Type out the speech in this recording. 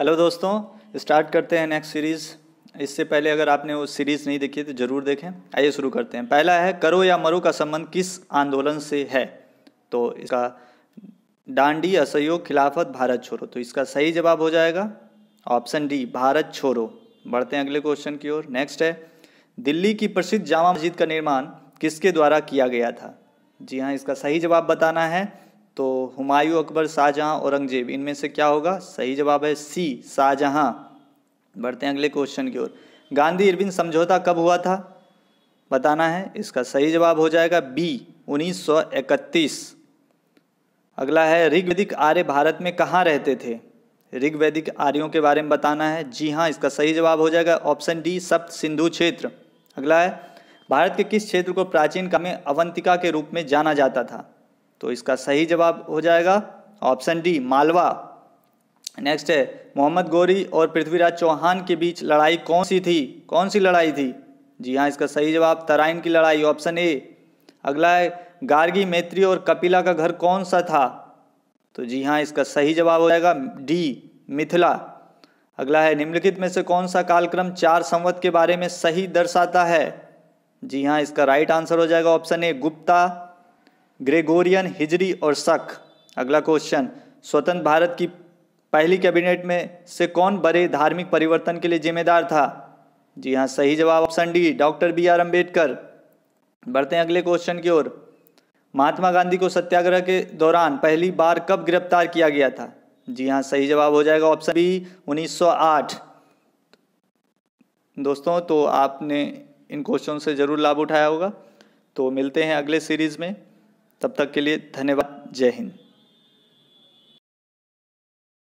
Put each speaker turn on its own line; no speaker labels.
Hello दोस्तों start करते हैं नेक्स्ट सीरीज़ इससे पहले अगर आपने वो सीरीज़ नहीं देखी तो ज़रूर देखें। आइए शुरू करते हैं। पहला है, करो या मरो का संबंध किस आंदोलन से है? तो इसका डांडी असहयोग खिलाफत, भारत छोड़ो। तो इसका सही जवाब हो जाएगा ऑप्शन डी, भारत छोड़ो। बढ़ते हैं अगले क्वेश्चन की ओर। नेक्स्ट है, दिल्ली की प्रसिद्ध जामा मस्जिद का निर्माण किसके द्वारा किया गया था? जी हाँ इसका सही जवाब बताना है तो हुमायूं अकबर शाहजहां औरंगज़ेब, इनमें से क्या होगा? सही जवाब है सी, शाहजहां। बढ़ते हैं अगले क्वेश्चन की ओर। गांधी इरविन समझौता कब हुआ था? बताना है, इसका सही जवाब हो जाएगा बी 1931 अगला है, ऋग्वेदिक आर्य भारत में कहाँ रहते थे? ऋग्वैदिक आर्यों के बारे में बताना है। जी हाँ इसका सही जवाब हो जाएगा ऑप्शन डी, सप्त सिंधु क्षेत्र। अगला है, भारत के किस क्षेत्र को प्राचीन काल में अवंतिका के रूप में जाना जाता था? तो इसका सही जवाब हो जाएगा ऑप्शन डी, मालवा। नेक्स्ट है, मोहम्मद गौरी और पृथ्वीराज चौहान के बीच लड़ाई कौन सी थी? कौन सी लड़ाई थी? जी हाँ इसका सही जवाब तराइन की लड़ाई, ऑप्शन ए। अगला है, गार्गी, मैत्री और कपिला का घर कौन सा था? तो जी हाँ इसका सही जवाब हो जाएगा डी, मिथिला। अगला है, निम्नलिखित में से कौन सा कालक्रम चार संवत के बारे में सही दर्शाता है? जी हाँ इसका राइट आंसर हो जाएगा ऑप्शन ए, गुप्ता। ग्रेगोरियन, हिजरी और शक अगला क्वेश्चन स्वतंत्र भारत की पहली कैबिनेट में से कौन बड़े धार्मिक परिवर्तन के लिए जिम्मेदार था? जी हाँ सही जवाब option D doctor B R Ambedkar बढ़ते हैं अगले क्वेश्चन की ओर। महात्मा गांधी को सत्याग्रह के दौरान पहली बार कब गिरफ़्तार किया गया था? जी हाँ सही जवाब हो जाएगा ऑप्शन बी 1908 दोस्तों तो आपने इन क्वेश्चन से ज़रूर लाभ उठाया होगा। तो मिलते हैं अगले सीरीज़ में। तब तक के लिए धन्यवाद। जय हिंद।